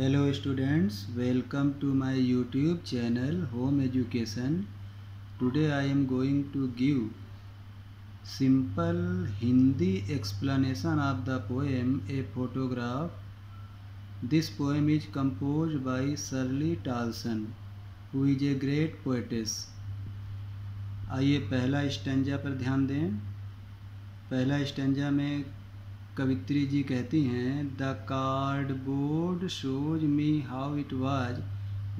Hello students welcome to my YouTube channel home education today I am going to give simple Hindi explanation of the poem a photograph this poem is compose by Shirley Toulson who is a great poetess आइए पहला stanza पर ध्यान दें। पहला stanza में कवित्री जी कहती हैं the cardboard shows me how it was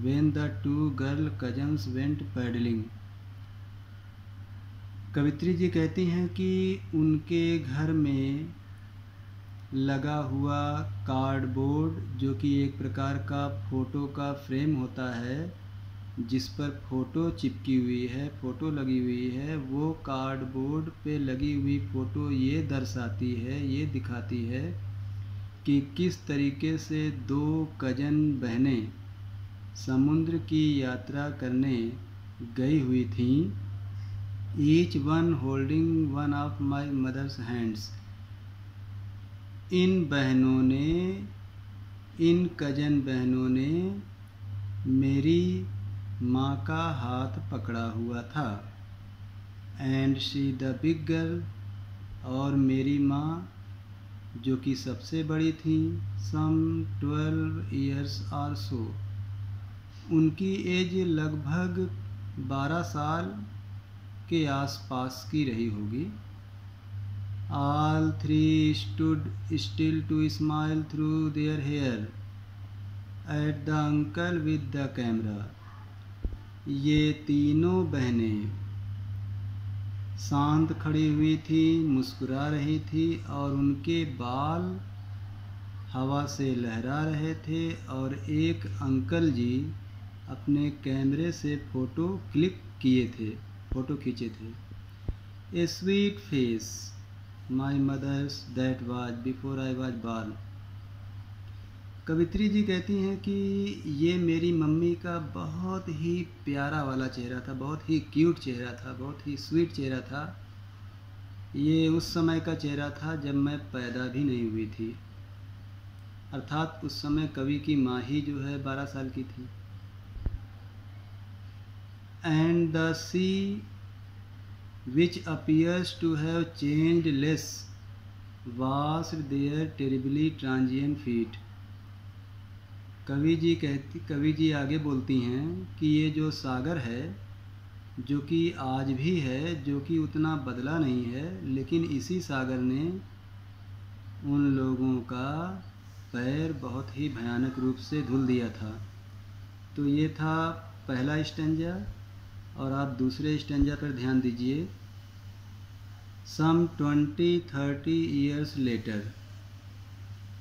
when the two girl cousins went paddling कवित्री जी कहती हैं कि उनके घर में लगा हुआ कार्डबोर्ड जो कि एक प्रकार का फ़ोटो का फ्रेम होता है जिस पर फ़ोटो चिपकी हुई है, फ़ोटो लगी हुई है, वो कार्डबोर्ड पे लगी हुई फ़ोटो ये दर्शाती है, ये दिखाती है कि किस तरीके से दो कज़न बहनें समुद्र की यात्रा करने गई हुई थीं। Each one holding one of my mother's hands इन बहनों ने, इन कज़न बहनों ने मेरी माँ का हाथ पकड़ा हुआ था। And she the big girl और मेरी माँ, जो कि सबसे बड़ी थी some twelve years or so उनकी एज लगभग बारह साल के आसपास की रही होगी। All three stood still to smile through their hair at the uncle with the camera ये तीनों बहनें। शांत खड़ी हुई थी, मुस्कुरा रही थी और उनके बाल हवा से लहरा रहे थे और एक अंकल जी अपने कैमरे से फ़ोटो क्लिक किए थे, फ़ोटो खींचे थे। A sweet face my mother's, that was before I was born. कवित्री जी कहती हैं कि ये मेरी मम्मी का बहुत ही प्यारा वाला चेहरा था, बहुत ही क्यूट चेहरा था, बहुत ही स्वीट चेहरा था। ये उस समय का चेहरा था जब मैं पैदा भी नहीं हुई थी। अर्थात उस समय कवि की माँ ही जो है बारह साल की थी। And the sea which appears to have change less washed their terribly transient feet कवि जी कहती, कवि जी आगे बोलती हैं कि ये जो सागर है, जो कि आज भी है, जो कि उतना बदला नहीं है, लेकिन इसी सागर ने उन लोगों का पैर बहुत ही भयानक रूप से धुल दिया था। तो ये था पहला स्टेंजा, और आप दूसरे स्टेंजा पर ध्यान दीजिए। Some twenty thirty years later.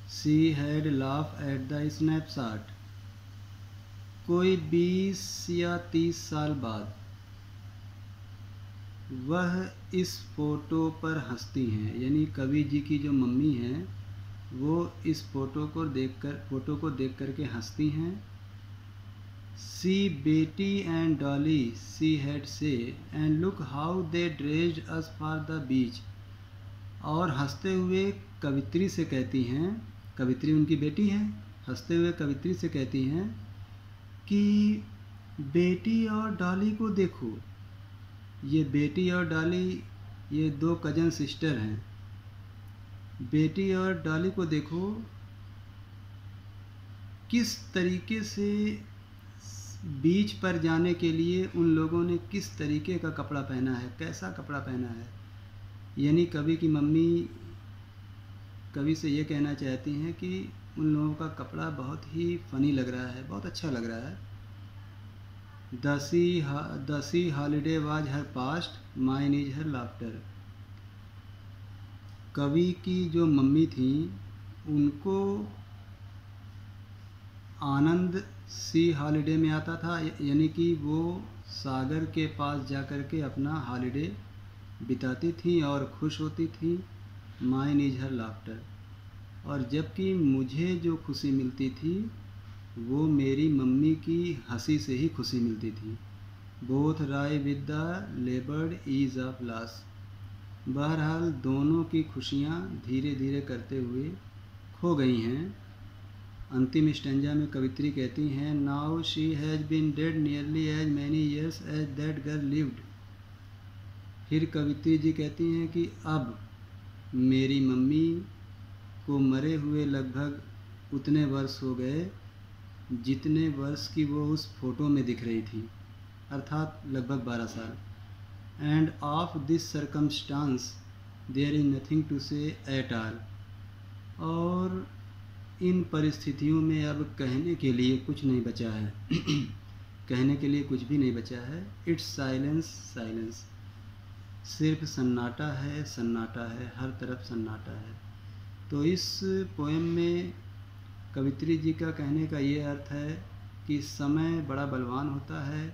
She had laugh at the snapshot कोई बीस या तीस साल बाद, वह इस फ़ोटो पर हंसती हैं। यानी कवि जी की जो मम्मी हैं, वो इस फ़ोटो को देखकर, फ़ोटो को देख कर के हंसती हैं। See Betty and Dolly she had say and look how they dressed us for the beach और हँसते हुए कवित्री से कहती हैं कवित्री उनकी बेटी है, हँसते हुए कवित्री से कहती हैं कि बेटी और डाली को देखो। ये बेटी और डाली, ये दो कज़न सिस्टर हैं। बेटी और डाली को देखो, किस तरीके से बीच पर जाने के लिए उन लोगों ने किस तरीके का कपड़ा पहना है, कैसा कपड़ा पहना है। यानी कवि की मम्मी कवि से ये कहना चाहती हैं कि उन लोगों का कपड़ा बहुत ही फ़नी लग रहा है, बहुत अच्छा लग रहा है। दसी हा, the sea holiday was her past mine is her laughter कवि की जो मम्मी थी, उनको आनंद सी हॉलीडे में आता था यानी कि वो सागर के पास जा कर के अपना हॉलीडे बिताती थी और खुश होती थी। माइन इज़ हर लाफ्टर और जबकि मुझे जो खुशी मिलती थी, वो मेरी मम्मी की हँसी से ही खुशी मिलती थी। Both wry with the laboured ease of loss बहरहाल दोनों की खुशियाँ धीरे धीरे करते हुए खो गई हैं। अंतिम स्टेंजा में कवित्री कहती हैं now she has been dead nearly as many years as that girl lived फिर कवित्री जी कहती हैं कि, अब मेरी मम्मी को मरे हुए लगभग उतने वर्ष हो गए, जितने वर्ष की वो उस फ़ोटो में दिख रही थी, अर्थात लगभग बारह साल। And of this circumstance there is nothing to say at all और इन परिस्थितियों में अब कहने के लिए कुछ नहीं बचा है। कहने के लिए कुछ भी नहीं बचा है। इट्स साइलेंस साइलेंस सिर्फ़ सन्नाटा है सन्नाटा है, हर तरफ़ सन्नाटा है। तो इस पोएम में कवित्री जी का कहने का ये अर्थ है कि समय बड़ा बलवान होता है,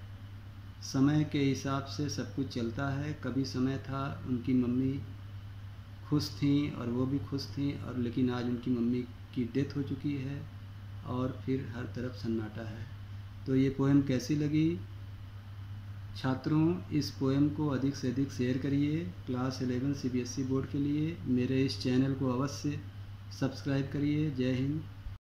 समय के हिसाब से सब कुछ चलता है। कभी समय था, उनकी मम्मी खुश थी और वो भी खुश थी, और लेकिन आज उनकी मम्मी की डेथ हो चुकी है और फिर हर तरफ़ सन्नाटा है। तो ये पोएम कैसी लगी? छात्रों, इस पोएम को अधिक से अधिक शेयर करिए। क्लास एलेवन सीबीएसई बोर्ड के लिए मेरे इस चैनल को अवश्य सब्सक्राइब करिए। जय हिंद।